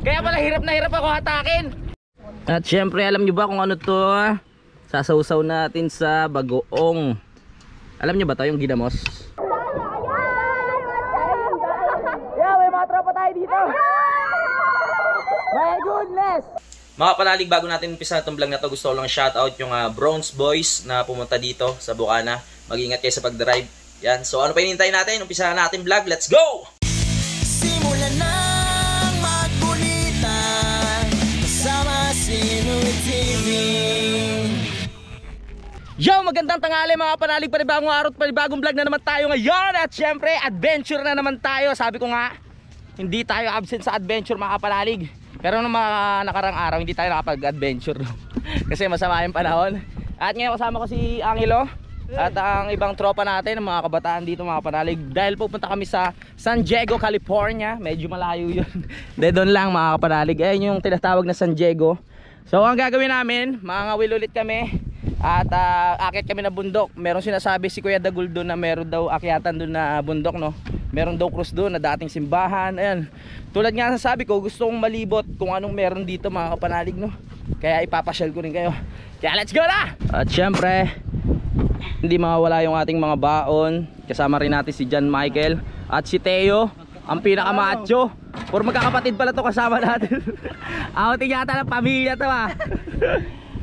Kaya pala hirap na hirap ako hatakin. At syempre alam nyo ba kung ano to? Sasawsaw natin sa bagoong. Alam nyo ba to yung ginamos? Yeah, may mga tropa tayo dito. My goodness! Mga panalig, bago natin umpisa itong vlog na to, gusto ko lang shoutout yung ah, Bronze Boys na pumunta dito sa Bukana. Mag-ingat kayo sa pag-drive. Yan, so ano pa hinihintay natin? Umpisa na natin vlog. Let's go! Simulan ng Yo, magandang tanghali mga panalig, panibagong araw at panibagong vlog na naman tayo ngayon. At syempre, adventure na naman tayo. Sabi ko nga, hindi tayo absent sa adventure mga panalig. Pero nung mga nakarang araw, hindi tayo nakapag-adventure. Kasi masama yung panahon. At ngayon kasama ko si Angelo At ang ibang tropa natin, mga kabataan dito mga panalig. Dahil pupunta kami sa San Diego, California. Medyo malayo yun. De doon lang mga kapanalig. Ayun yung tinatawag na San Diego So ang gagawin namin, will ulit kami at uh, akit kami na bundok. Meron sinasabi si Kuya Dagul doon na meron daw akyatan doon na bundok no. Meron daw cruise doon na dating simbahan. Ayan. Tulad nga sa sabi ko, gusto kong malibot kung anong meron dito mga kapanalig no. Kaya ipapasyal ko rin kayo. Kaya let's go na! At syempre, hindi mawawala yung ating mga baon. Kasama rin natin si John Michael at si Teo, ang pinakamacho. Puro magkakapatid pala to kasama natin. Outing yata ng pamilya to ah.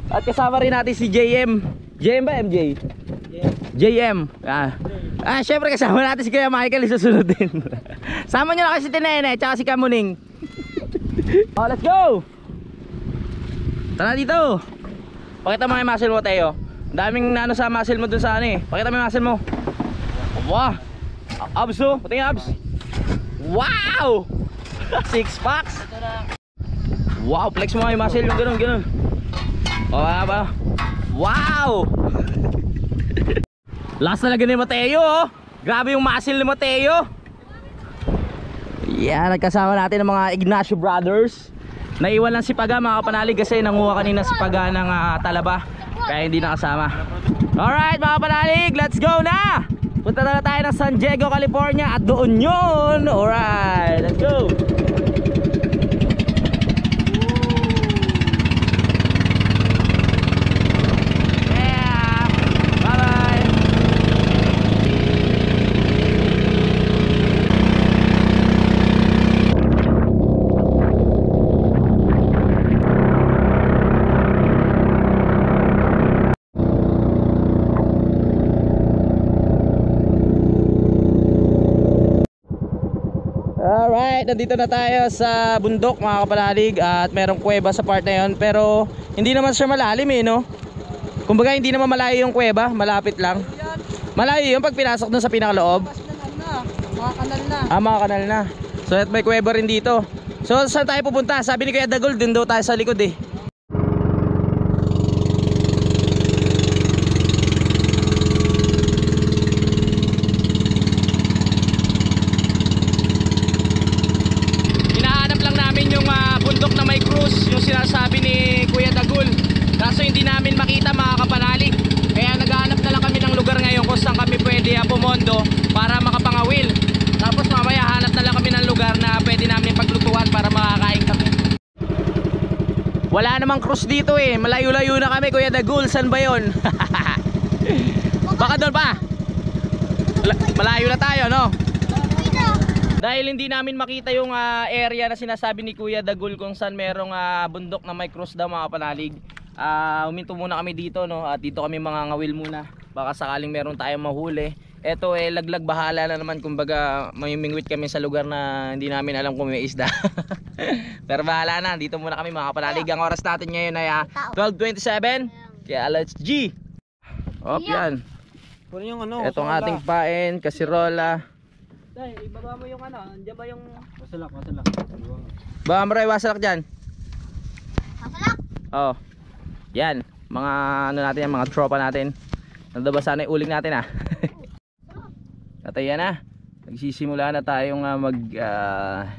At kasama rin natin si JM. JM ba MJ? JM. Ah. Ah, syempre kasama natin si Kuya Michael isusunod din. Sama niyo na kasi si Tinene tsaka si Kamuning. oh, let's go. Tara dito. Pakita mo yung muscle mo, Teo. Ang daming nano sa muscle mo dun sa ano eh. Pakita mo yung muscle mo. Wow. Abs oh. Pati yung abs. Wow! Six packs. Wow, flex mo yung muscle yung ganun, ganun. O, wala ba? Wow! Last talaga ni Mateo, oh. Grabe yung muscle ni Mateo. Yeah, nagkasama natin ang mga Ignacio Brothers. Naiwan lang si Paga mga kapanalig kasi nanguha kanina si Paga ng ah, talaba. Kaya hindi nakasama. Alright mga kapanalig, let's go na! Punta na tayo ng San Diego, California at doon yun! Alright, let's go! Yeah! Bye-bye! Alright, nandito na tayo sa bundok mga kapalalig at merong kuweba sa part na yun. Pero hindi naman siya malalim eh no? Kumbaga hindi naman malayo yung kuweba, malapit lang. Malayo yung pag pinasok dun sa pinakaloob. Mga kanal na. Ah, mga kanal na. So at may kuweba rin dito. So saan tayo pupunta? Sabi ni Kuya Dagol, dun daw tayo sa likod eh Hinahanap lang namin yung ah, bundok na may cruise, yung sinasabi ni Kuya Dagul. Kaso hindi namin makita mga kapanalig. Kaya naghahanap na lang kami ng lugar ngayon kung saan kami pwede ah, pumondo para makapangawil. Tapos mamaya hanap na lang kami ng lugar na pwede namin paglutuan para makakain kami. Wala namang dito eh. Malayo-layo na kami Kuya Dagul. Saan ba yun? Baka doon pa. Mala- Malayo na tayo no? Dahil hindi namin makita yung ah, area na sinasabi ni Kuya Dagul kung saan merong ah, bundok na may cross daw mga panalig. Ah, huminto muna kami dito no at dito kami mga ngawil muna. Baka sakaling meron tayong mahuli. Eto eh laglag bahala na naman kumbaga mamimingwit kami sa lugar na hindi namin alam kung may isda. Pero bahala na, dito muna kami mga panalig. Ang oras natin ngayon ay ah, 12:27. Kaya let's G. Op yan. Yung ano. Ito ang ating pain, kasirola. Dahil, ibaba mo yung ano. Andiyan ba yung... Masalak, masalak. Ba, maray, wasalak dyan. Wasalak? Oo. Yan. Mga ano natin yan, mga tropa natin. Nandaba sana yung uling natin ah. At ayan na. Nagsisimula na tayong ah, mag ah,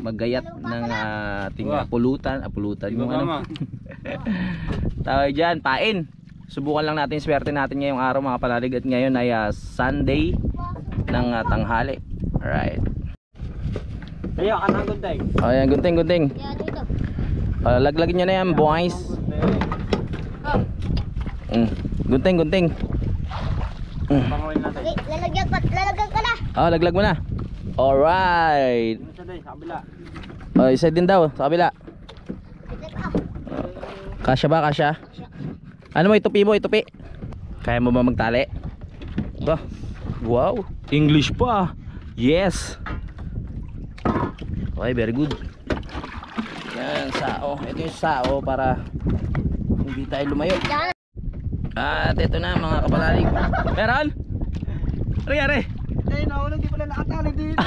maggayat ng ah, ating ah, pulutan. Ah, pulutan. Yung ano. Tawag dyan, pain. Subukan lang natin swerte natin ngayong araw mga panalig. At ngayon ay ah, Sunday ng ah, tanghali. Alright. Ayaw, kanang gunting, gunting. Yan, dito. Ah, laglagin nyo na yan, boys. Mm. Gunting, gunting. Mm. Pangawin natin. Lalagyan pa, lalagyan ka na. Ah, laglag mo na. Alright. Siya din, sa kabila. Oh, isa din daw, sa kabila. Kasya ba, kasya? Ano mo, itupi mo, itupi. Kaya mo ba magtali? Ba? Wow, English pa. Yes. Okay, very good. Yan, sao. Ito yung sao para hindi tayo lumayo. At ito na mga kapalalig. Meron? Ano nangyari? Ay, nauna, hindi pala nakatali dito.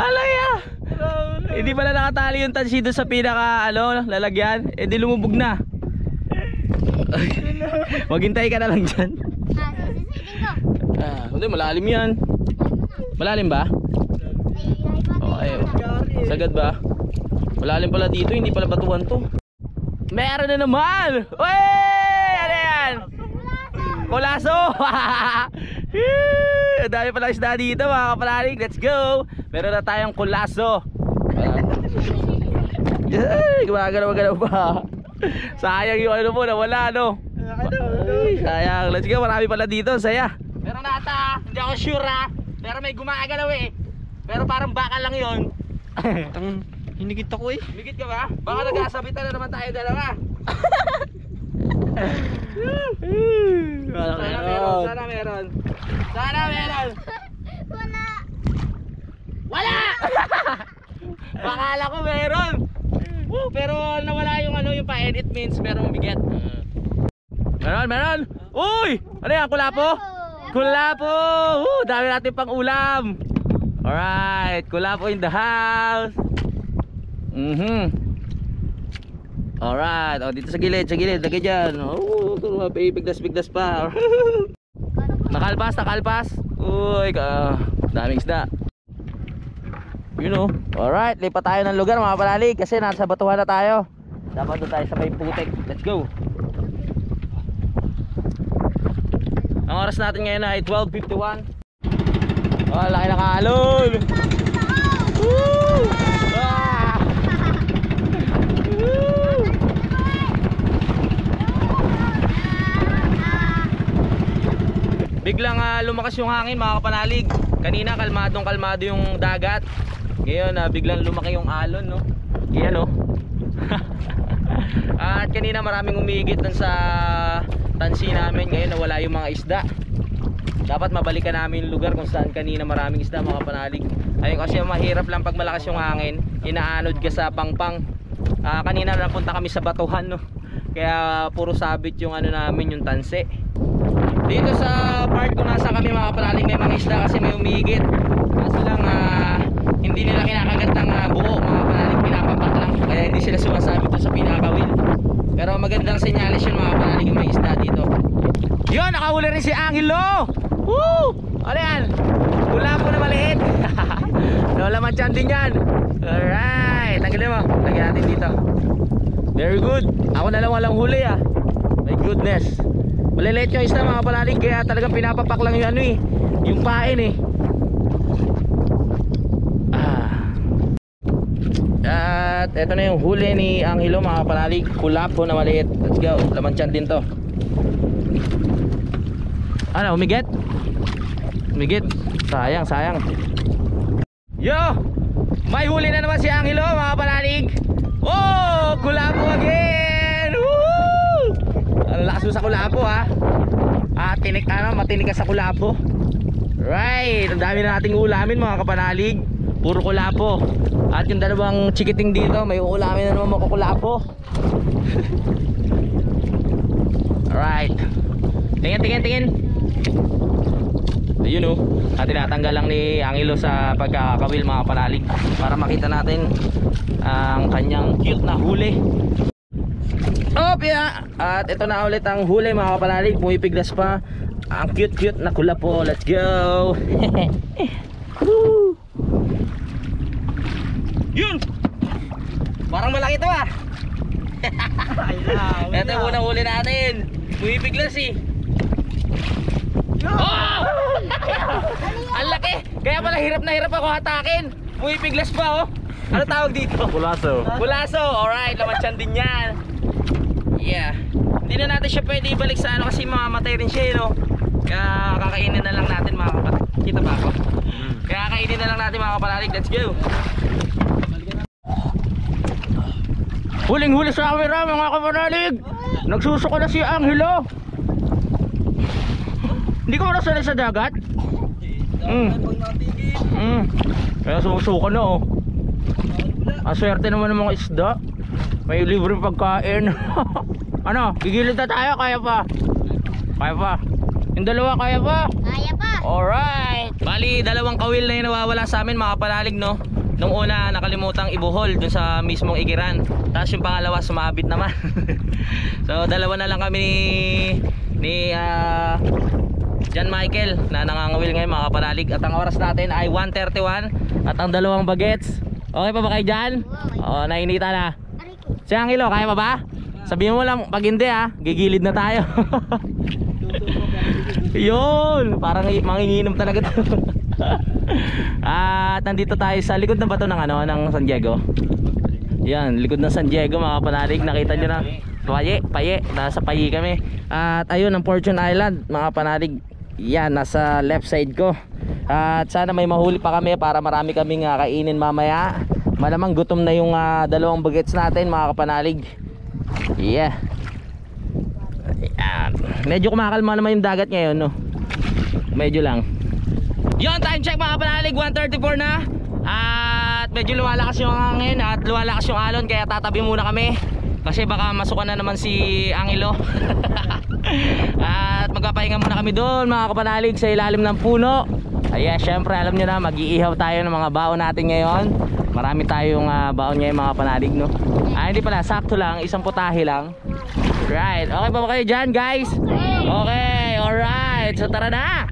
Alaya! Hindi pala nakatali yung tansi doon sa pinaka ano, lalagyan. Eh di lumubog na. Maghintay ka na lang dyan. Ah. Ah, hindi, malalim yan. Malalim ba? Ay, ay, Okay. Sagad ba? Malalim pala dito, hindi pala batuan to. Meron na naman! Wey! Ano yan? Kulaso! Ang dami pala isda dito mga kapalalig. Let's go! Meron na tayong kulaso. Yay! Gumagalaw-galaw pa. Sayang yung ano mo, nawala no? Ay, sayang. Let's go, marami pala dito. Saya. Meron na ata, hindi ako sure ha. Pero may gumagalaw eh. Pero parang baka lang yun. Tang, hinikita ko eh. Bigit ka ba? Baka nagkasabitan na naman tayo dalawa. sana meron, sana meron. Sana meron. Wala. Wala! Bakala ko meron. Woo, pero nawala yung ano yung pain, it means merong bigat. Meron, meron. Uy! Ano yan, kulapo? Kulapo! Woo, dami natin pang ulam. Alright, kulapo in the house. Mhm. Alright, oh, dito sa gilid, sa gilid, lagay dyan. Oh, ito mga pipigdas-pigdas pa. nakalpas, nakalpas. Uy, ka, daming isda. You know. Alright, lipat tayo ng lugar mga palalig kasi nasa batuhan na tayo. Dapat doon tayo sa may putik. Let's go. Ang oras natin ngayon ay 12.51. Oh, laki na kaalon. Woo! Ah! Woo! Biglang ah, lumakas yung hangin mga kapanalig. Kanina kalmadong kalmado yung dagat. Ngayon ah, biglang lumaki yung alon no. Yan no. At kanina maraming umigit dun sa tansi namin. Ngayon nawala yung mga isda. Dapat mabalikan namin yung lugar kung saan kanina maraming isda mga panalig. Ayun kasi mahirap lang pag malakas yung hangin. Inaanod ka sa pangpang. Ah, kanina napunta kami sa batuhan no. Kaya puro sabit yung ano namin yung tansi. Dito sa part kung nasa kami mga panalig may mga isda kasi may umigit. Kaso lang ah, hindi nila kinakagat ng ah, buo mga panalig pinapapak lang. Kaya hindi sila sumasabit doon sa pinakawil. Pero magandang senyales yun mga panalig yung may isda dito. Yun, nakahuli rin si Angelo! Woo! Ano yan? Wala po na maliit. Lola Manchan din yan. Alright, tanggalin mo. Lagyan natin dito. Very good. Ako na lang walang huli ah. My goodness. Maliliit yung isda mga palalig kaya talagang pinapapak lang yung ano eh. Yung pain eh. Ah. At eto na yung huli ni Angelo mga palalig. Kulapo na maliit. Let's go. Laman tiyan din to. Ano, umigit? Umigit. Sayang, sayang. Yo! May huli na naman si Angelo mga palalig. Oh! Kulapo again! Woo! Ang lakas mo sa kulapo ha. Ah, tinik ano, matinik ka sa kulapo. Right, ang dami na nating ulamin mga kapanalig. Puro kulapo. At yung dalawang chikiting dito, may ulamin na naman mga kulapo. Alright. Tingin, tingin, tingin. Ayun oh. At tinatanggal lang ni Angelo sa pagkakawil mga panalig para makita natin ang kanyang cute na huli. Yeah. At ito na ulit ang huli mga kapanalig. Pumipiglas pa. Ang cute cute na kula po. Let's go. Yun. Parang malaki to ah. Ito yung unang huli natin. Pumipiglas eh. Oh! Ang laki. Kaya pala hirap na hirap ako hatakin. Pumipiglas pa oh. Ano tawag dito? Pulaso. Bulaso, alright, laman din yan. Yeah. Hindi na natin siya pwede ibalik sa ano kasi mamamatay rin siya, eh, no? Kaya kakainin na lang natin mga kapatid. Kita ba ako? Kaya kakainin na lang natin mga kapatid. Let's go. Huling huli sa camera mga kapanalig Nagsusuko na si Angelo Hindi ko na sanay sa dagat Mm. Mm. Kaya sumusuko na oh Ang swerte naman ng mga isda May libreng pagkain Ano? Gigilid na tayo? Kaya pa? Kaya pa? Yung dalawa kaya pa? Kaya pa. Alright. Bali, dalawang kawil na yung nawawala sa amin mga panalig no. Nung una nakalimutang ibuhol dun sa mismong igiran. Tapos yung pangalawa sumabit naman. so dalawa na lang kami ni ni ah, John Michael na nangangawil ngayon mga kapanalig at ang oras natin ay 1.31 at ang dalawang bagets okay pa ba kayo dyan? oo nainita na. Si Angelo kaya pa ba? sabihin mo lang pag hindi ah gigilid na tayo. Yun parang manginginom talaga to. At nandito tayo sa likod ng bato ng ano ng San Diego. Yan likod ng San Diego mga panalig nakita nyo na. Paye paye nasa paye kami. At ayun ang Fortune Island mga panalig. Yan nasa left side ko. At sana may mahuli pa kami para marami kaming ah, kainin mamaya malamang gutom na yung ah, dalawang bagets natin mga kapanalig yeah Ayan. Medyo kumakalma naman yung dagat ngayon, no? Medyo lang. Yon, time check mga panalig, 1.34 na. At medyo lumalakas yung hangin at lumalakas yung alon kaya tatabi muna kami. Kasi baka masukan na naman si Angelo. at magpapahinga muna kami doon mga kapanalig sa ilalim ng puno. Ayan, syempre alam nyo na, mag-iihaw tayo ng mga baon natin ngayon. Marami tayong ah, baon ngayon mga panalig, no? Ah, hindi pala, sakto lang, isang putahe lang. Right. Okay pa ba kayo dyan, guys? Okay, alright. So tara na.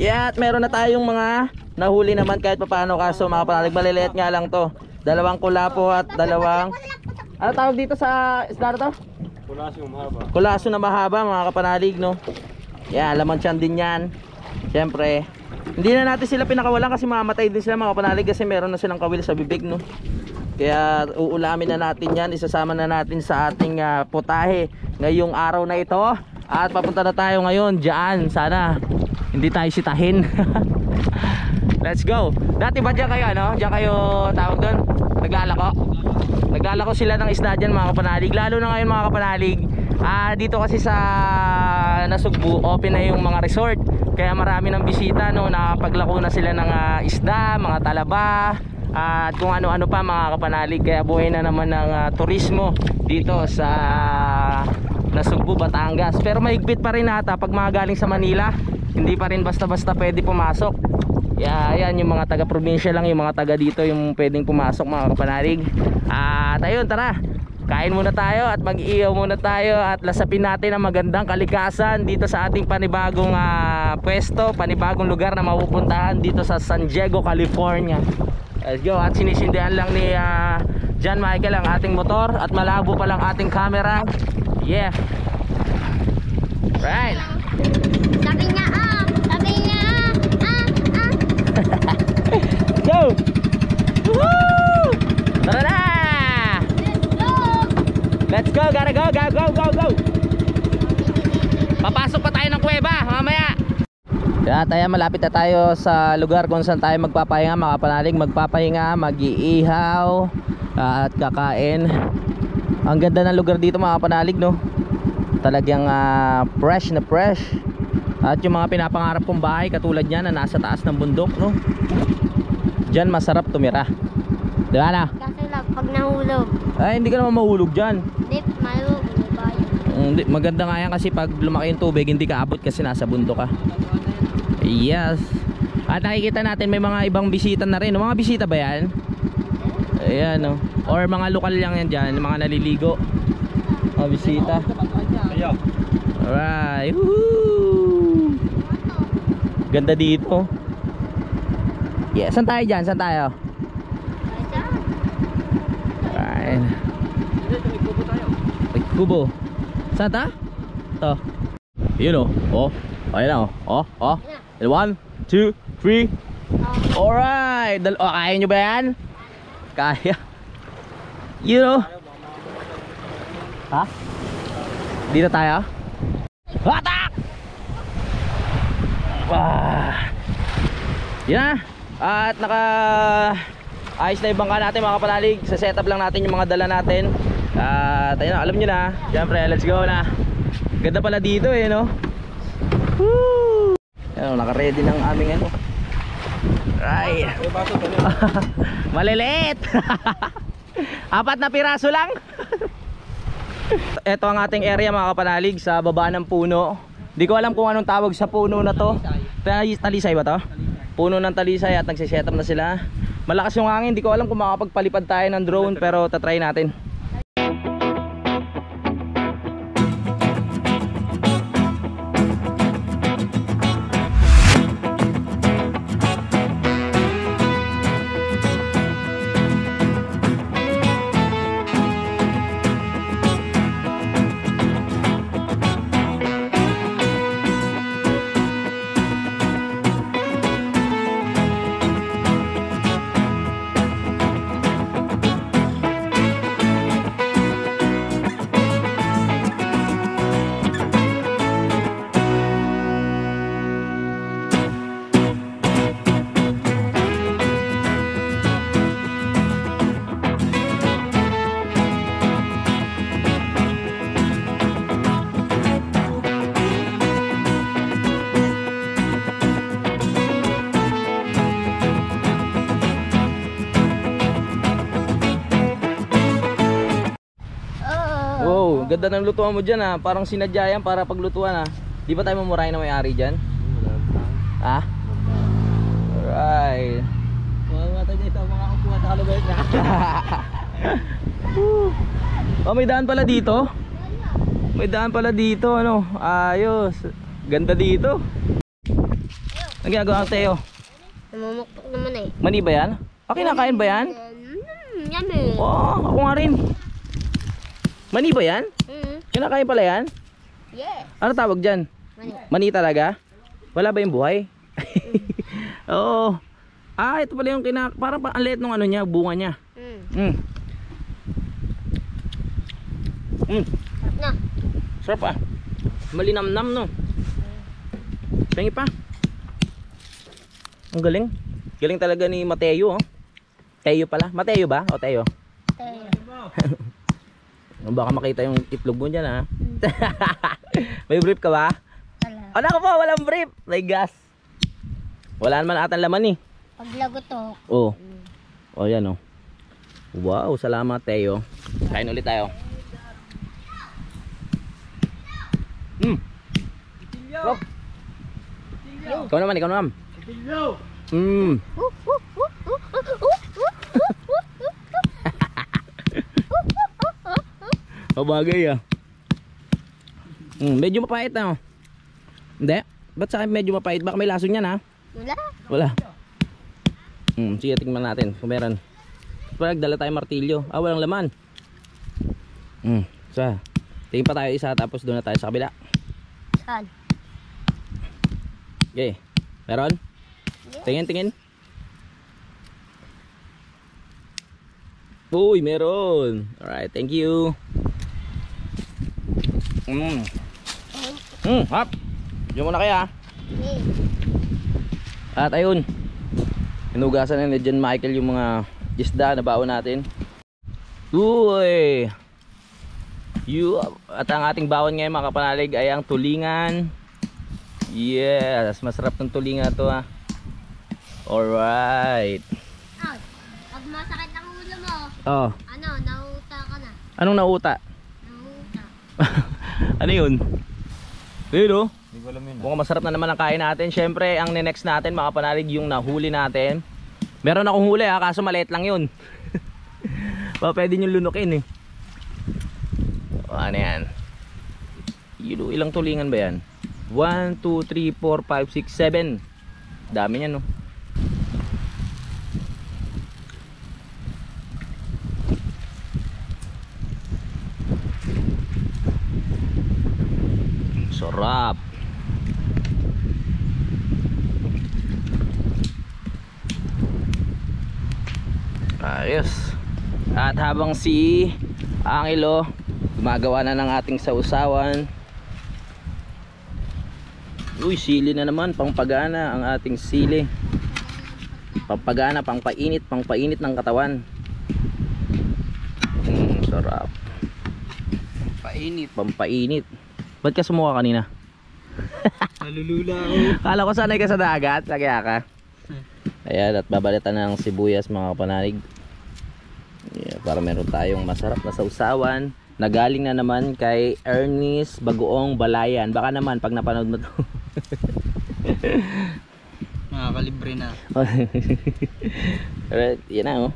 Yeah, at meron na tayong mga nahuli naman kahit papaano kaso mga panalig maliliit nga lang to. Dalawang kulapo at dalawang Ano tawag dito sa isda na to? Pulaso yung mahaba. Kulaso na mahaba mga kapanalig, no? Yeah, laman tiyan din yan. Siyempre, hindi na natin sila pinakawalan kasi mamatay din sila mga kapanalig kasi meron na silang kawil sa bibig, no? Kaya uulamin na natin yan, isasama na natin sa ating ah, putahe ngayong araw na ito. At papunta na tayo ngayon diyan. Sana hindi tayo sitahin. Let's go. Dati ba diyan kayo ano? Diyan kayo tawag doon? Naglalako? Naglalako sila ng isda dyan mga kapanalig. Lalo na ngayon mga kapanalig. Ah, dito kasi sa Nasugbu, open na yung mga resort. Kaya marami ng bisita no, nakapaglako na sila ng ah, isda, mga talaba, at kung ano-ano pa mga kapanalig. Kaya buhay na naman ng ah, turismo dito sa Nasugbu, Batangas. Pero mahigpit pa rin ata pag mga galing sa Manila. Hindi pa rin basta-basta pwede pumasok. Yeah, ayan yung mga taga probinsya lang, yung mga taga dito yung pwedeng pumasok mga kapanalig. At ayun, tara. Kain muna tayo at mag-iihaw muna tayo at lasapin natin ang magandang kalikasan dito sa ating panibagong ah, pwesto, panibagong lugar na mapupuntahan dito sa San Diego, California. Let's go. At sinisindihan lang ni ah, John Michael ang ating motor at malabo pa lang ating camera. Yeah. Right. Sabi niya ah. Sabi niya ah. Ah. Ah. Go! Woo! Tara na! Let's go. Let's go, gotta go, go, go, go, go! Papasok pa tayo ng kuweba, mamaya! Kaya tayo malapit na tayo sa lugar kung saan tayo magpapahinga mga panalig magpapahinga, mag-iihaw at kakain ang ganda ng lugar dito mga panalig no talagang ah, fresh na fresh at yung mga pinapangarap kong bahay katulad niyan na nasa taas ng bundok no Diyan masarap tumira di ba na? Kaso lang pag nahulog. ay hindi ka naman mahulog dyan Hindi, maganda nga yan kasi pag lumaki yung tubig hindi ka abot kasi nasa bundok ka. Yes. At nakikita natin may mga ibang bisita na rin. Mga bisita ba yan? Ayan no. Or mga lokal lang yan dyan, mga naliligo. Mga bisita. Alright. Woohoo! Ganda dito. Yeah, saan tayo dyan? Saan tayo? Alright. May kubo. Saan ta? To. Yun oh. Oh. Ayan na oh. Oh. Oh. One, two, three, Alright. Dal oh, kaya nyo ba yan? Kaya. You know? Ha? Dito tayo? Hatak! Ah. Na. At naka ayos na yung bangka natin mga kapanalig. Sa setup lang natin yung mga dala natin. At ayun na, alam nyo na. Siyempre, let's go na. Ganda pala dito eh, no? Woo! Yan, naka-ready ng aming ano. Ay. Maliliit. Apat na piraso lang. Ito ang ating area mga kapanalig sa baba ng puno. Di ko alam kung anong tawag sa puno na to. Tali- Talisay ba to? Puno ng talisay at nagsiset up na sila. Malakas yung hangin, di ko alam kung makakapagpalipad tayo ng drone pero tatry natin. Ganda ng lutuan mo dyan ha. Parang sinadya yan para paglutuan ha. Di ba tayo mamurahin na may-ari dyan? Ha? Alright. Mamatay dito ang mga kukuha sa na. Oh, may daan pala dito. May daan pala dito, ano. Ayos. Ganda dito. Ang ginagawa ng Teo? Namumuktok naman eh. Mani ba yan? Ah, kinakain ba yan? Mm, yummy. Oo, ako nga rin. Mani ba yan? Mm, Kinakain pala yan? yes. Ano tawag dyan? Mani. Mani talaga? Wala ba yung buhay? Oo. Ah, ito pala yung kinak... Parang pa, ang liit nung ano niya, bunga niya. Mm, Mm. Mm. sarap na. Sarap ah. Malinamnam no. Pengi pa. Ang galing. Galing talaga ni Mateo oh. Teo pala. Mateo ba? O Teo? Tayo. Baka makita yung itlog mo dyan ha. May brief ka ba? Wala. Ano ko po? Walang brief. May gas. Wala naman atan laman eh. Paglagotok. Oh. Oh yan oh. Wow, salamat Teo. Kain ulit tayo. Mm. Bro. Ikaw naman, ikaw naman. Mm. Mabagay ah. Mm, medyo mapait na oh. Hindi? Ba't sa akin medyo mapait? Baka may laso niyan ha? Wala. Wala. Hmm, sige tingnan natin kung meron. Pag nagdala tayo martilyo. Ah, walang laman. Hmm, sa. Tingin pa tayo isa tapos doon na tayo sa kabila. Saan? Okay. Meron? Tingin, tingin. Uy, meron. Alright, thank you. Hmm. Hmm, hap. Diyan muna kaya. Eh, At ayun, hinugasan na ni John Michael yung mga isda na baon natin. Uy! You, at ang ating bawon ngayon mga kapanalig ay ang tulingan. Yes, masarap ng tulingan to ha. Alright. Pag masakit ang ulo mo, Oh, ano, nauta ka na. anong? Nauta. Ano yun? Ayun oh. Hindi ko alam yun. Mukhang masarap na naman ang kain natin. Siyempre, ang next natin mga panalig yung nahuli natin. Meron akong huli ha, kaso maliit lang yun. pa pwede nyo lunukin eh. O, ano yan? Ilang tulingan ba yan? 1, 2, 3, 4, 5, 6, 7. Dami niyan no. Sarap. Ayos. At habang si Angelo gumagawa na ng ating sausawan. Uy, sili na naman, pangpagana ang ating sili. Pampagana, pangpainit, pangpainit ng katawan. Mm, sarap. Painit. Pampainit. Ba't ka sumuka kanina? Nalulula ako. Kala ko sanay ka sa dagat, kaya ka. Ayan, at babalitan ng sibuyas mga kapanalig. Yeah, para meron tayong masarap na sausawan na galing na naman kay Ernest Bagoong Balayan. Baka naman pag napanood mo to. Nakakalibre na. Alright, yan na oh.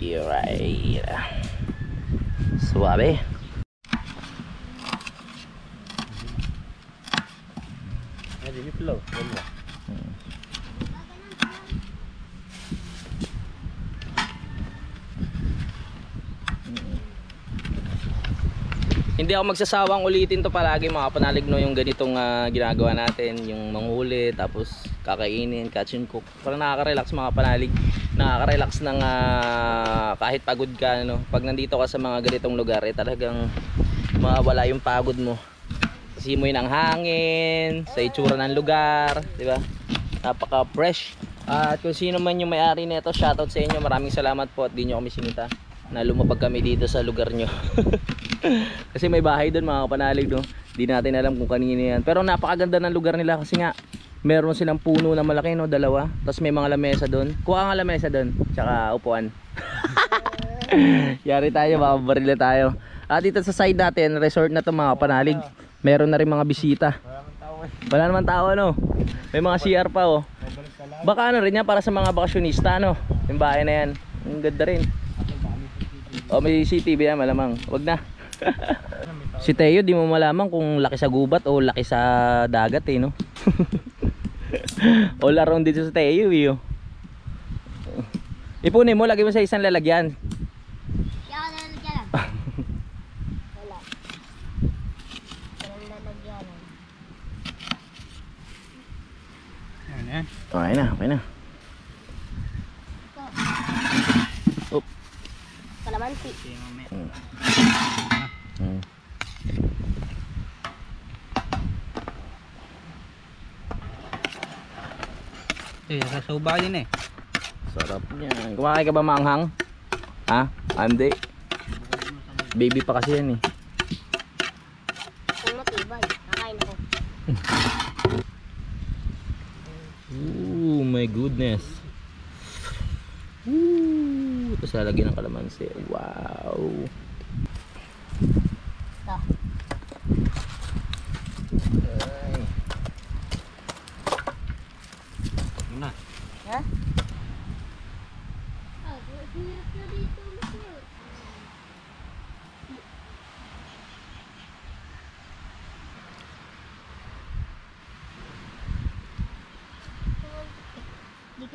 Alright. Suwabe. Hindi, hindi flow. Wala. Hindi ako magsasawang ulitin to palagi mga panalig no yung ganitong ah, ginagawa natin, yung manghuli tapos kakainin, catch and cook. Parang nakaka-relax mga panalig. Nakaka-relax ng ah, kahit pagod ka no. Pag nandito ka sa mga ganitong lugar eh talagang mawawala yung pagod mo. Simoy ng hangin, sa itsura ng lugar, di ba? Napaka-fresh. At kung sino man yung may-ari nito, shoutout sa inyo. Maraming salamat po at di nyo kami sinita na lumapag kami dito sa lugar nyo. kasi may bahay doon mga kapanalig no. Di natin alam kung kanino yan. Pero napakaganda ng lugar nila kasi nga meron silang puno na malaki no, dalawa. Tapos may mga lamesa doon. Kuha nga lamesa doon, tsaka upuan. Yari tayo, baka barila tayo. At dito sa side natin, resort na to mga kapanalig. Meron na rin mga bisita. Wala naman tao no. May mga CR pa oh. Baka ano rin yan para sa mga bakasyonista no. Yung bahay na yan. Ang ganda rin. Oh, may CCTV yan malamang. Wag na. si Teo, di mo malaman kung laki sa gubat o laki sa dagat eh, no? All around dito sa Teo, eh, oh. Ipunin mo, lagay mo sa isang lalagyan. Yan, lalagyan. Wala. Walang lalagyan. Yan yan. Okay na, okay na. Kalamansi. Sige mamaya. Hmm. Sasuba din eh. Sarap niyan. Kumakain ka ba maanghang? Ha? Hindi. Baby pa kasi yan eh. Kung matibay, kakain ko. Ooh, my goodness. Ooh, tapos lalagyan ng kalamansi. Wow. Ito. Ay. Yun na. Ha?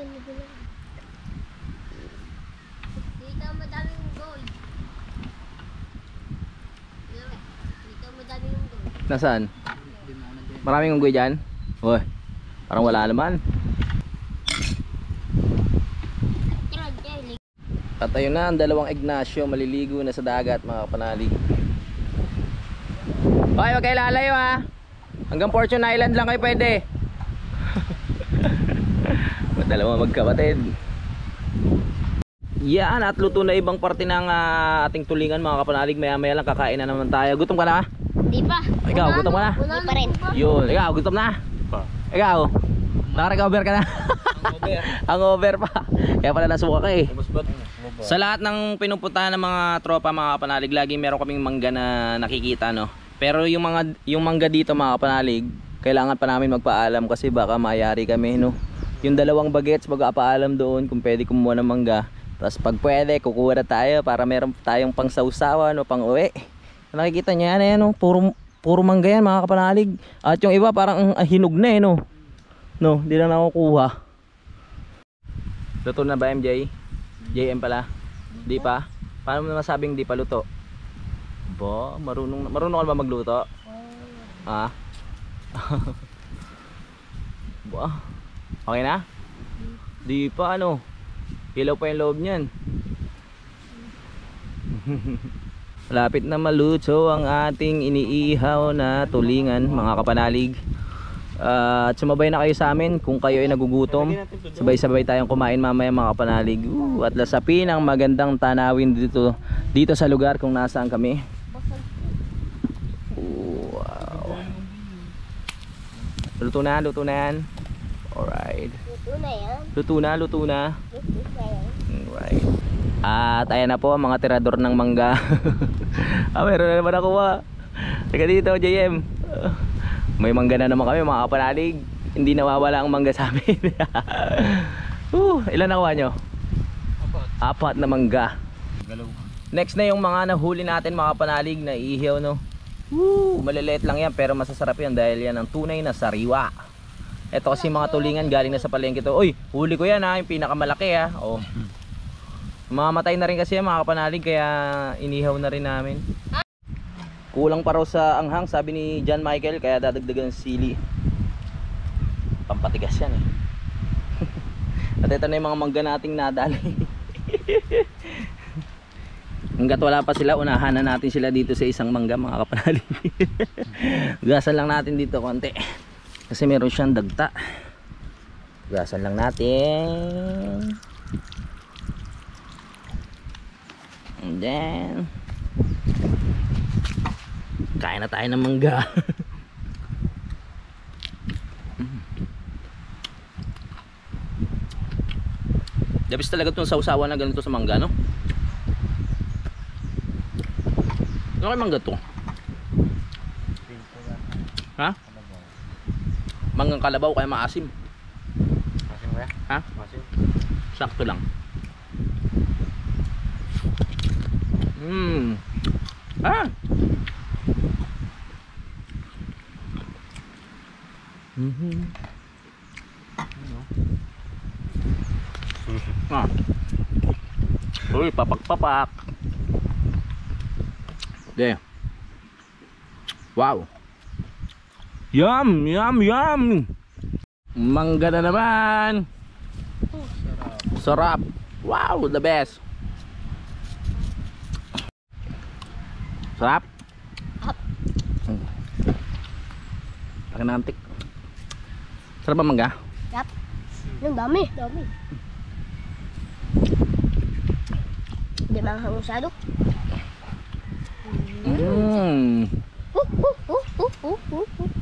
Nagulang. Dito madaming gold. Dito madaming gold. Nasaan? Maraming unggoy dyan? Uy, parang wala naman. At ayun na, ang dalawang Ignacio maliligo na sa dagat mga kapanalig. Okay, wag kayo lalayo ha. Hanggang Fortune Island lang kayo pwede. Dalawa magkapatid. Yan, at luto na ibang parte ng ah, ating tulingan mga kapanalig. Maya maya lang kakain na naman tayo. Gutom ka na? Di pa. Ikaw, gutom ka na? Di pa rin. Yun, ikaw, gutom na? Pa. Ikaw, nakarecover ka na? Hangover pa. Kaya pala nasuka ka eh. Sa lahat ng pinupuntahan ng mga tropa mga kapanalig, lagi meron kaming mangga na nakikita no. Pero yung mga yung mangga dito mga kapanalig, kailangan pa namin magpaalam kasi baka mayari kami no. Yung dalawang bagets mag-apaalam doon kung pwede kumuha ng mangga. Tapos pag pwede, kukuha na tayo para meron tayong pang sausawan o pang uwi. Nakikita niyo yan, ayan, no? puro puro mangga yan mga kapanalig. At yung iba parang ang hinog na eh no. No, di na nakukuha. Luto na ba MJ? JM pala? Di pa? Paano mo masabing di pa luto? Bo, marunong marunong ka ba magluto? Ha? Bo. Okay na? Di pa ano? Hilaw pa yung loob niyan. Malapit na maluto ang ating iniihaw na tulingan mga kapanalig. Ah, at sumabay na kayo sa amin kung kayo ay nagugutom. Sabay-sabay tayong kumain mamaya mga kapanalig. Uh, at lasapin ang magandang tanawin dito dito sa lugar kung nasaan kami. Wow. Luto na, luto na yan. Alright. Ito na yan. Luto na, luto na. Ito na yan. Alright. At ayan na po ang mga tirador ng mangga. ah, meron na naman ako ah. Teka dito, JM. May mangga na naman kami, mga kapanalig. Hindi nawawala ang mangga sa amin. uh, ilan nakuha nyo? Apat. na mangga. Next na yung mga nahuli natin mga panalig na ihiyaw no. Woo, maliliit lang yan pero masasarap yan dahil yan ang tunay na sariwa. Ito kasi mga tulingan galing na sa palengke to. Uy, huli ko yan ha, yung pinakamalaki ha. Oh. Mamamatay na rin kasi yan mga kapanalig kaya inihaw na rin namin. Kulang pa raw sa anghang sabi ni John Michael kaya dadagdagan ng sili. Pampatigas yan eh. At ito na yung mga mangga nating nadali. Hanggat wala pa sila, unahan na natin sila dito sa isang mangga mga kapanalig. Gasan lang natin dito konti. Kasi meron siyang dagta. Gasan lang natin. And then Kain na tayo ng mangga. Dabis talaga itong sausawan na ganito sa mangga, no? Ano kay mangga to? Ha? Manggang kalabaw kaya maasim. Masin ba? Ha? Masin. Sakto lang. Mmm. Ah. Mhm. Ah. Uy, papak-papak. De. Wow. Yum, yum, yum. Mangga na naman. Sarap. Wow, the best. Sarap. Hmm. Laki ng antik. Sarap ba mangga? Yap. Ang dami. Dami. Hindi ba ang masyado? Mm. Uh, uh, uh, uh, uh, uh.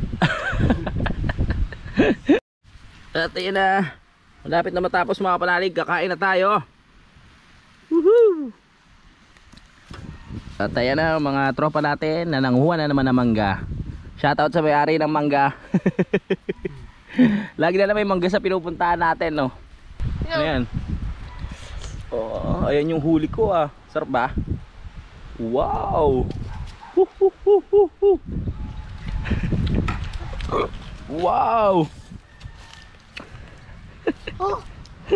At yun na. Malapit na matapos mga panalig. Kakain na tayo. Woohoo! At ayan na mga tropa natin na nanguha na naman ng mangga. Shoutout sa may-ari ng mangga. Lagi na lang may mangga sa pinupuntahan natin, no? Ano yan? Oh, ayan yung huli ko ah. Sarap ba? Wow! Hu, hu, hu, hu, hu. wow! Oh. Uh,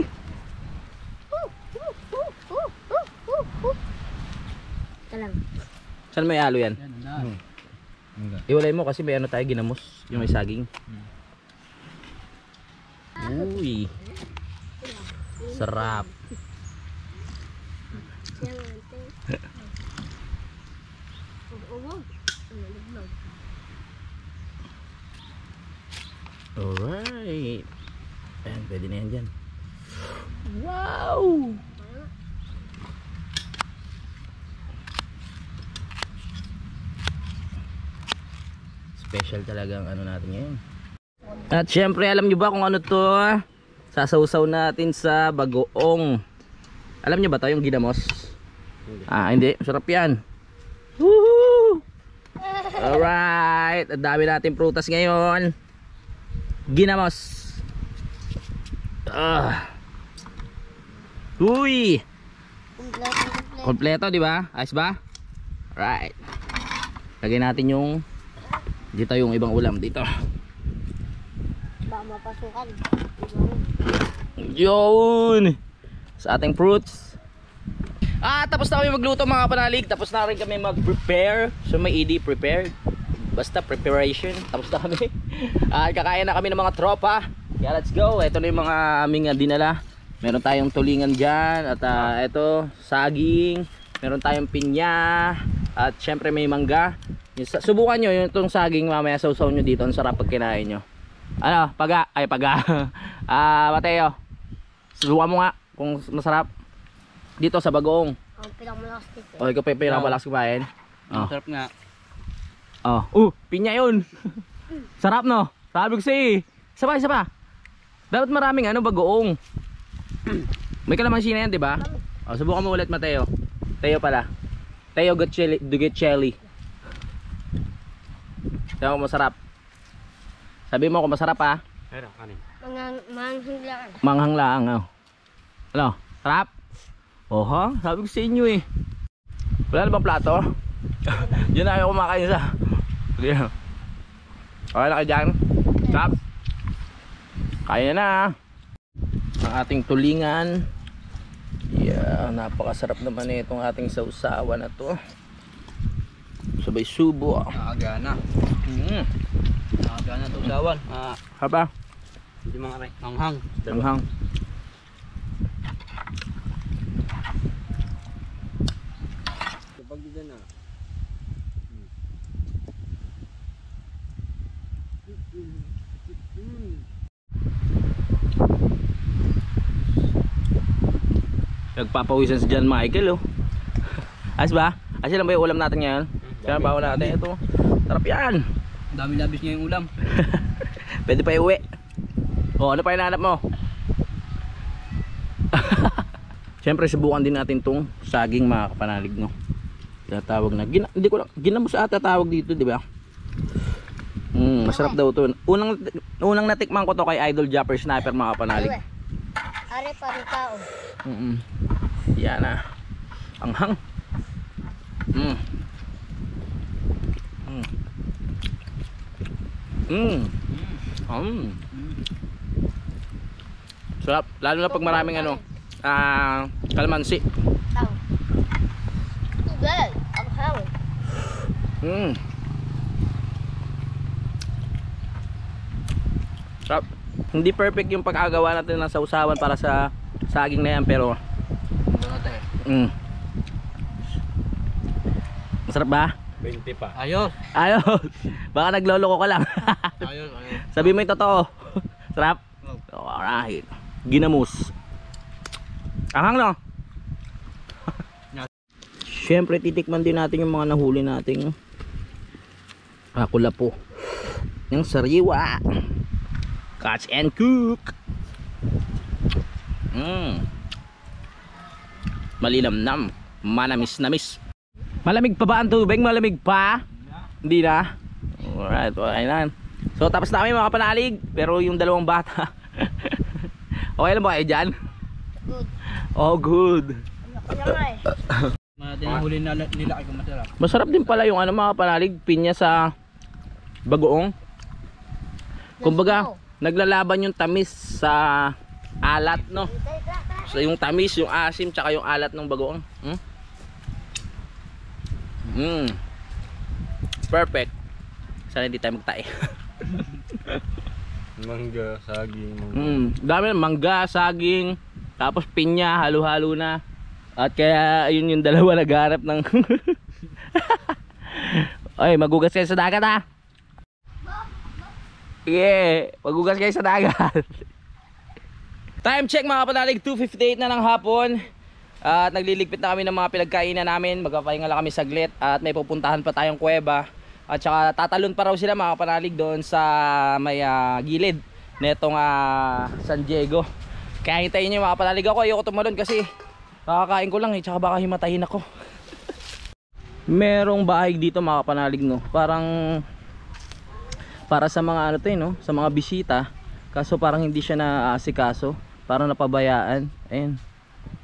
uh, uh, uh, uh, uh, uh. Ito lang. Saan may alo yan? Iwalay mo kasi may ano tayo ginamos, yung may saging. Uy. Sarap. Yan, ate. Oo, oo. Alright. Ayan, pwede na yan dyan. Wow! Special talaga ang ano natin ngayon. At syempre, alam nyo ba kung ano to? Sasawsaw natin sa bagoong. Alam nyo ba to yung ginamos? Ah, hindi. Masarap yan. Woohoo! Alright. Ang dami natin prutas ngayon. Ginamos. Ah. Uy! Kompleto, kompleto. Di ba? Ayos ba? Right. Lagay natin yung dito yung ibang ulam dito. Ba mapasukan. Yun! Sa ating fruits. Ah, tapos na kami magluto mga panalig. Tapos na rin kami mag-prepare. So may ED prepared. Basta preparation. Tapos na kami. Ah, kakain na kami ng mga tropa. Kaya let's go. Ito na yung mga aming ah, dinala. Meron tayong tulingan dyan at ah, ito, saging. Meron tayong pinya at syempre may mangga. Subukan nyo yung itong saging mamaya sausaw nyo dito. Ang sarap pag kinain nyo. Ano, paga, ay paga. Ah, Mateo. Subukan mo nga kung masarap. Dito sa bagoong. Ang pinakamalakas dito. O, ikaw pinakamalakas kumain. Oh. Sarap nga. Oh, uh, pinya yun. Sarap no? Sabi ko sa'yo eh. Isa pa, isa pa. Dapat maraming ano, bagoong. May kalamansi na yan, di ba? Oh, subukan mo ulit, Mateo. Teo pala. Teo Guccelli, Dugicelli. Mo masarap. Sabi mo kung masarap ha. Pero, kanin. Mga manghanglaan. Manghang lang. Oh. Ano? Sarap? Oha, sabi ko sa inyo eh. Wala na bang plato? Diyan na kayo kumakain sa... Sige. Okay na kayo dyan? Sarap? Kaya na. Ang ating tulingan. Yeah, napakasarap naman eh itong ating sausawa na to. Sabay subo. ah. Nakagana. Mm. Nakagana to usawan. Ah, Haba? hindi mga kare. Manghang. Manghang. Kapag dito na. Nagpapawisan si John Michael oh. Ayos ba? Ayos lang ba yung ulam natin ngayon? Kaya bawa natin ito. Sarap yan. Ang dami labis niya yung ulam. Pwede pa iuwi. O ano pa hinahanap mo? Siyempre subukan din natin tong saging mga kapanalig no. Tatawag na. Gina, hindi ko lang ginamos ata tawag dito, di ba? Mm, masarap daw to. Unang unang natikman ko to kay Idol Japper Sniper mga kapanalig. Are pa rin tao. Mm. Yan na. Ang hang. Mm. Mm. Mm. Mm. Sarap, lalo na pag maraming ano, ah, kalamansi. Tao. Tugal. Ang hang. Mm. Sarap. Hindi perfect yung pag-agawa natin ng sausawan para sa saging na yan pero mm. Masarap ba? 20 pa. Ayos. Ayos. Baka nagloloko ka lang. Ayos, ayos. Sabi mo yung totoo. Sarap. Alright. Ginamos. Anghang no? Siyempre titikman din natin yung mga nahuli nating akula po. Yung sariwa. Catch and cook. Mm. Malinamnam. Manamis-namis. Malamig pa ba ang tubig? Malamig pa? Hindi na? Alright, okay na. So tapos na kami mga panalig Pero yung dalawang bata Okay lang ba kayo dyan? Good. Oh good tinahuli na nila kay masarap. Masarap din pala yung ano mga panalig Pinya sa bagoong Kumbaga naglalaban yung tamis sa alat no So yung tamis, yung asim, tsaka yung alat ng bagoong hmm? Mm. Perfect Sana hindi tayo magtae Mangga, saging, mangga. Mm, dami ng mangga, saging, tapos pinya, halo-halo na. At kaya ayun yung dalawa nagharap ng Oy, magugas kayo sa dagat ha. Yeah, magugas kayo sa dagat. Time check mga panalig, 2.58 na ng hapon. At nagliligpit na kami ng mga pinagkainan namin. Magpapahinga lang kami saglit at may pupuntahan pa tayong kuweba. At saka tatalon pa raw sila mga panalig doon sa may ah, gilid netong ah, San Diego. Kaya hintayin nyo mga panalig ako. Ayoko tumalon kasi kakakain ko lang eh. Tsaka baka himatayin ako. Merong bahay dito mga panalig no. Parang para sa mga ano to eh, no? Sa mga bisita. Kaso parang hindi siya naasikaso. Parang napabayaan. Ayun.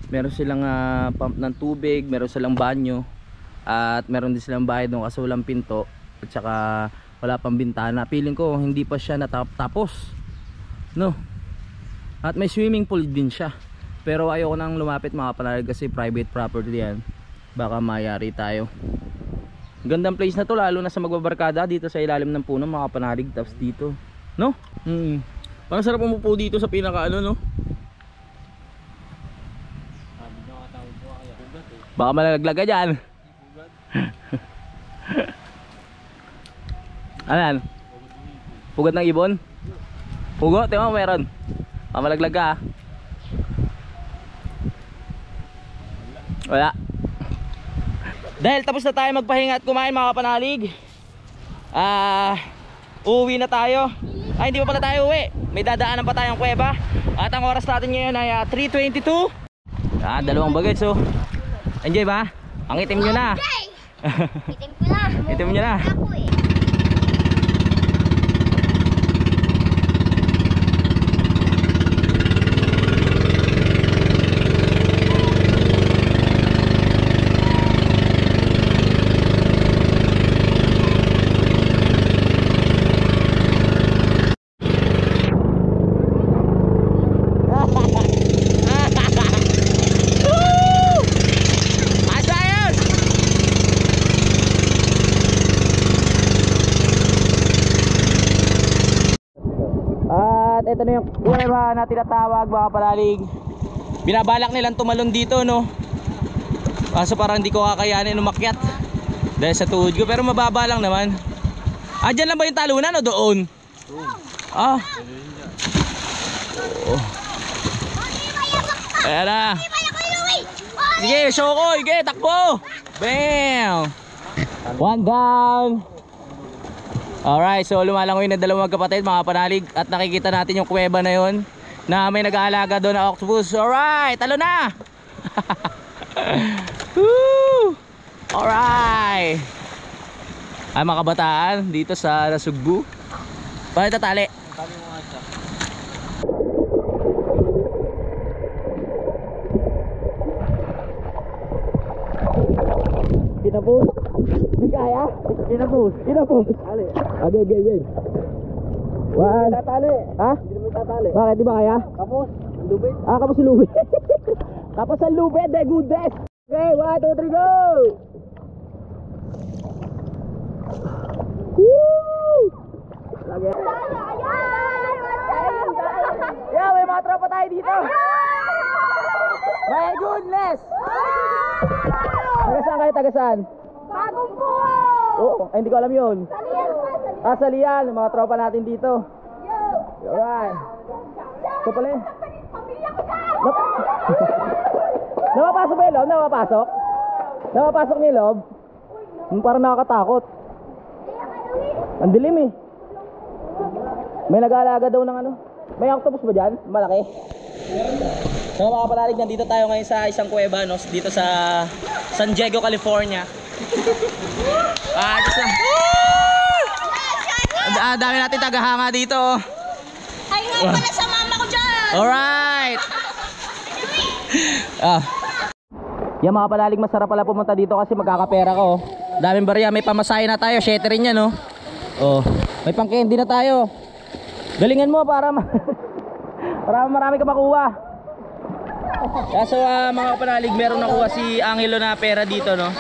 Meron silang ah, pump ng tubig, meron silang banyo. At meron din silang bahay doon kasi walang pinto. At saka wala pang bintana. Feeling ko hindi pa siya natapos. No. At may swimming pool din siya. Pero ayoko nang lumapit mga panalig kasi private property yan. Baka mayari tayo. Gandang place na to lalo na sa magbabarkada dito sa ilalim ng puno makapanalig tapos dito. No? Mm. Parang sarap umupo dito sa pinaka ano no. Baka malalaglag ka dyan. ano yan? Pugot ng ibon? Pugo, tiyo meron. Baka malaglag ka. Ah. Wala. Dahil tapos na tayo magpahinga at kumain mga kapanalig. Ah, uuwi na tayo. Ay, hindi pa pala tayo uwi. May dadaanan pa tayong kuweba. At ang oras natin ngayon ay ah, 3.22. Ah, dalawang bagets oh. Enjoy ba? Ang itim nyo na. Itim ko na. Itim nyo na. Ako eh. Woo! Asa yun? At ito na yung kuweba na tinatawag mga palalig. Binabalak nilang tumalon dito no. Kaso parang hindi ko kakayanin umakyat. Dahil sa tuhod ko pero mababa lang naman. Ah, dyan lang ba yung talunan o doon? Ah. Oh. Ayan na. Sige, show ko. Sige, takbo. Bam! One down. Alright, so lumalangoy na dalawang magkapatid mga panalig at nakikita natin yung kuweba na yon na may nag-aalaga doon na octopus. Alright, talo na! Woo! Alright! Ay mga kabataan dito sa Nasugbu. Paano tatali? Kinapos. Hindi kaya? Kinapos. Kinapos. Ali. Okay, game, game. One. Tatali. Ha? Hindi mo tatali. Bakit? Di ba kaya? Kapos. Lubid. Ah, kapos sa lubid. kapos sa lubid. The goodness. Okay, one, two, three, go! Woo! Lagi. Yeah, may mga tropa tayo dito. My goodness! Saan kayo? Taga saan? Bagong! Oo, ay, hindi ko alam yun. Saliyan pa! Saliyan! Ah, Salian, mga tropa natin dito. Alright. Ito pala eh. Pamilya ko saan? Nap- Napapasok ba yung loob? Napapasok? Napapasok niyo yung loob? Hmm, parang nakakatakot. Ang dilim eh. May nag-aalaga daw ng ano. May octopus ba dyan? Malaki? So mga palalig, nandito tayo ngayon sa isang kuweba, no? dito sa San Diego, California. Ah, just lang. Ang ah, dami natin tagahanga dito. oh. Ay nga pala sa mama ko dyan! Alright! ah. Yan mga palalig, masarap pala pumunta dito kasi magkakapera ko. oh. Daming barya, may pamasahe na tayo, syete rin yan oh. Oh, may pang candy na tayo. Galingan mo para ma para marami ka makuha. Kaso ah, mga panalig, meron nakuha si Angelo na pera dito no.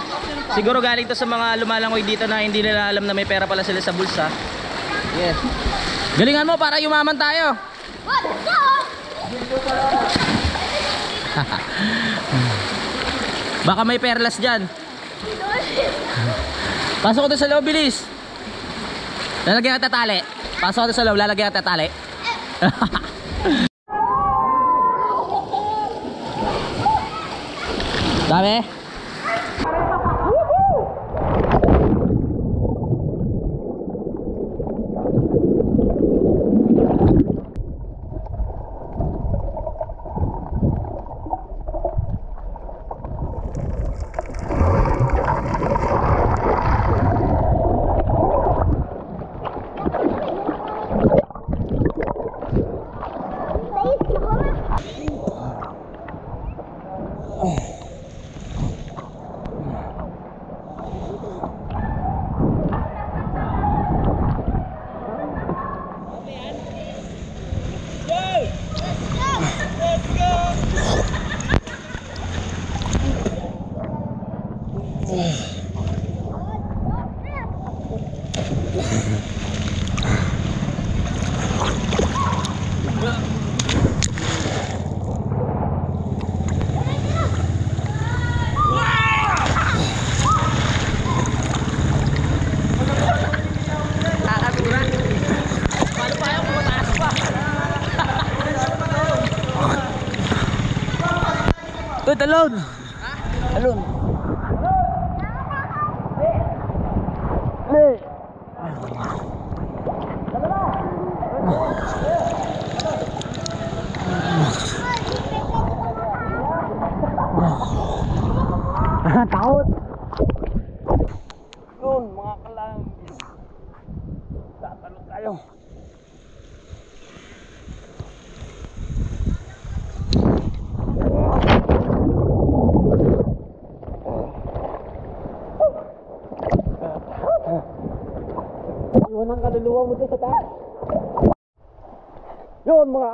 Siguro galing to sa mga lumalangoy dito na hindi nila alam na may pera pala sila sa bulsa. Yes. Galingan mo para yumaman tayo. Baka may perlas dyan. Pasok ko sa loob, bilis. Lalagyan kita tali. Pasok ko sa loob, lalagyan kita tali. Dami? Good alone.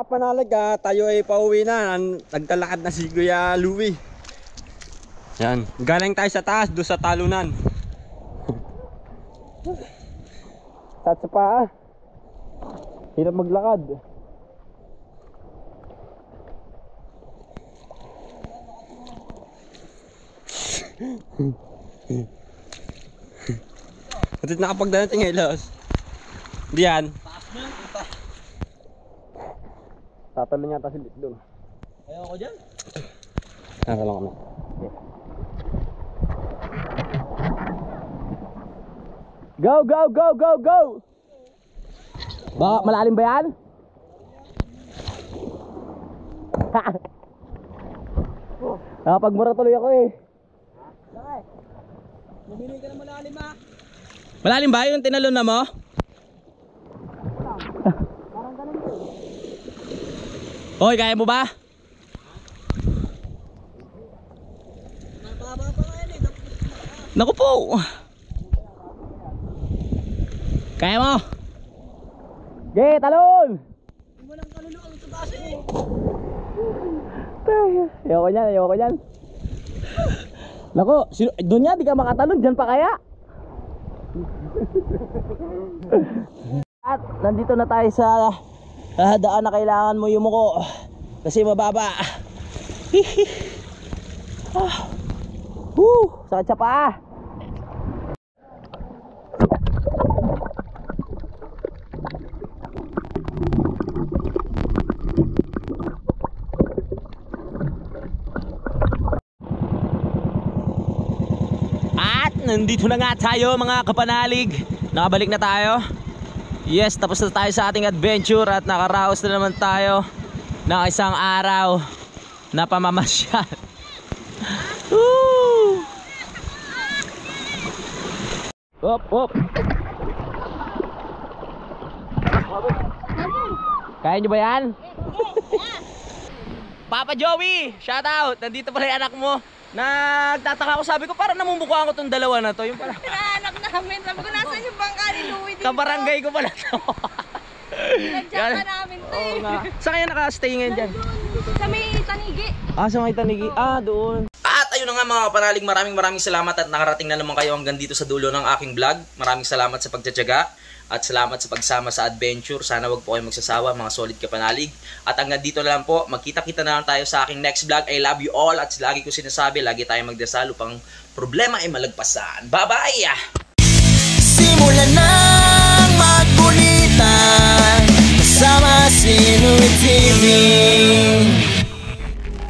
Kapanalag ah, tayo ay pauwi na. Nagtalakad na si Kuya Louie. Yan, galing tayo sa taas, doon sa talunan. Tat sa paa. Hirap maglakad. Ba't nakapagdala ng helos? Diyan. Tatalo niya si Lit doon. Ayaw ko dyan. Nakala kami. Go, go, go, go, go! Baka malalim ba yan? Nakapagmura tuloy ako eh. Malalim ba yung tinalon na mo? Hoy, kaya mo ba? Naku po. Kaya mo? Ge, talon! Ayoko niyan, ayoko niyan. Sino, doon niya, di ka makatalon, dyan pa kaya? At nandito na tayo sa ah, daan na kailangan mo yumuko kasi mababa. ah. Woo, sakit sa paa. At nandito na nga tayo mga kapanalig. Nakabalik na tayo. Yes, tapos na tayo sa ating adventure at nakaraos na naman tayo ng isang araw na pamamasyal. Hop, hop. Kaya nyo ba yan? Papa Joey, shout out. Nandito pala yung anak mo. Nagtataka ako, sabi ko, parang namumukha ko tong dalawa na to. Yung pala, Anak namin. Sabi ko, nasan yung bangka ni Louie dito? Kabarangay ko pala to. Nandiyan ka namin to Oo eh. nga. Saan kayo naka-stay ngayon dyan? Sa may tanigi. Ah, sa may tanigi. Ah, doon. At ayun na nga mga panalig, maraming maraming salamat at nakarating na naman kayo hanggang dito sa dulo ng aking vlog. Maraming salamat sa pagtsatsaga at salamat sa pagsama sa adventure. Sana wag po kayo magsasawa, mga solid kapanalig. At hanggang dito na lang po, magkita-kita na lang tayo sa aking next vlog. I love you all at lagi ko sinasabi, lagi tayo magdasal upang problema ay malagpasan. Bye-bye! Simulan ng bersama Sinul TV